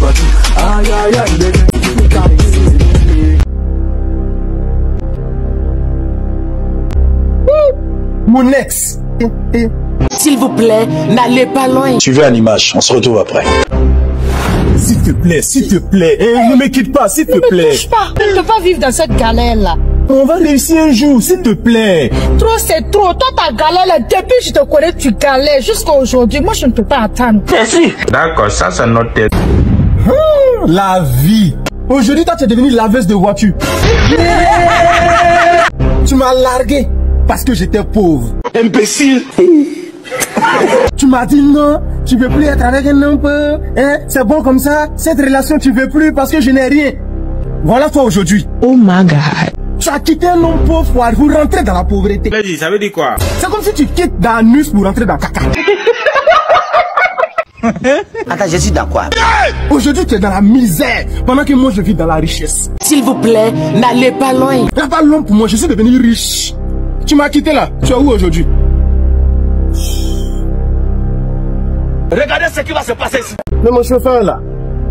batu. Aïe aïe aïe, bébé. Mon ex. S'il vous plaît, n'allez pas loin. Suivez un image, on se retrouve après. S'il te plaît, s'il te plaît. Eh, ne me quitte pas, s'il te plaît. Touche pas. Je ne peux pas vivre dans cette galère-là. On va réussir un jour, s'il te plaît. Trop, c'est trop. Toi, ta galère, là, depuis que je te connais, tu galères jusqu'à aujourd'hui. Moi, je ne peux pas attendre. D'accord, ça c'est noté. La vie. Aujourd'hui, toi, tu es devenue laveuse de voiture. tu m'as largué parce que j'étais pauvre. Imbécile Tu m'as dit non, tu veux plus être avec un homme peu. Hein? C'est bon comme ça. Cette relation, tu veux plus parce que je n'ai rien. Voilà toi aujourd'hui. Oh my God. Tu as quitté un homme pauvre pour pour rentrer dans la pauvreté. Ça veut dire quoi? C'est comme si tu quittes dans Nus pour rentrer dans caca. Attends, je suis dans quoi? Aujourd'hui, tu es dans la misère pendant que moi, je vis dans la richesse. S'il vous plaît, n'allez pas loin. Là, pas long pour moi, je suis devenu riche. Tu m'as quitté là. Tu es où aujourd'hui? Regardez ce qui va se passer ici. Mais mon chauffeur là,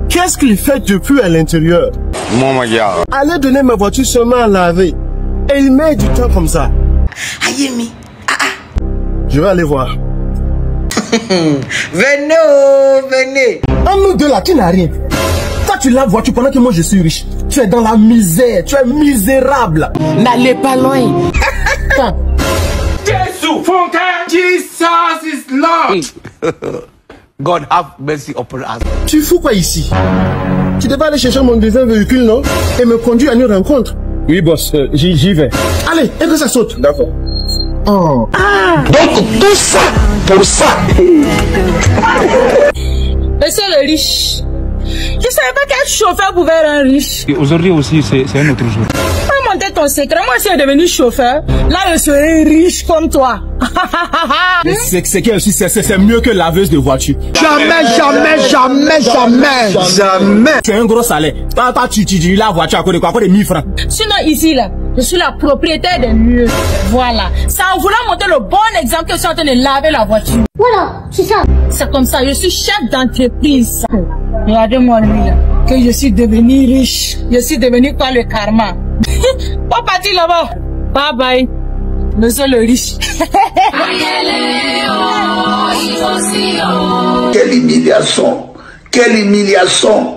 qu'est-ce qu'il fait depuis à l'intérieur? Mon gars. Allez donner ma voiture seulement à laver. Et il met du temps comme ça. Ayemi. Je vais aller voir. Venez, oh, venez. Un nous deux là, tu n'as rien. Toi, tu laves voiture pendant que moi, je suis riche. Tu es dans la misère. Tu es misérable. N'allez pas loin. Jesus, Funke, Jesus is Lord. God have mercy upon us. Tu fous quoi ici? Tu devais aller chercher mon deuxième véhicule, non? Et me conduire à une rencontre. Oui, boss, euh, j'y j'y vais. Allez, et que ça saute. D'accord. Oh. Donc tout ça, pour ça. Monsieur le riche. Je savais pas quel chauffeur pouvait être un riche. Aujourd'hui aussi, c'est un autre jour. Ton secret. Moi, si je suis devenu chauffeur, là, je serai riche comme toi. C'est que c'est- c'est c'est mieux que laveuse de voiture. Jamais, jamais, jamais, jamais. Jamais. C'est un gros salaire. Toi, tu, tu, tu la voiture à côté de quoi? À côté de 1000 francs. Sinon, ici, là, je suis la propriétaire des lieux. Voilà. C'est en voulant montrer le bon exemple que je suis en train de laver la voiture. Voilà, c'est ça. C'est comme ça. Je suis chef d'entreprise. Regardez-moi lui, là. Que je suis devenu riche. Je suis devenu quoi le karma? Pas partir là-bas. Bye bye. Monsieur le riche. Quelle humiliation Quelle humiliation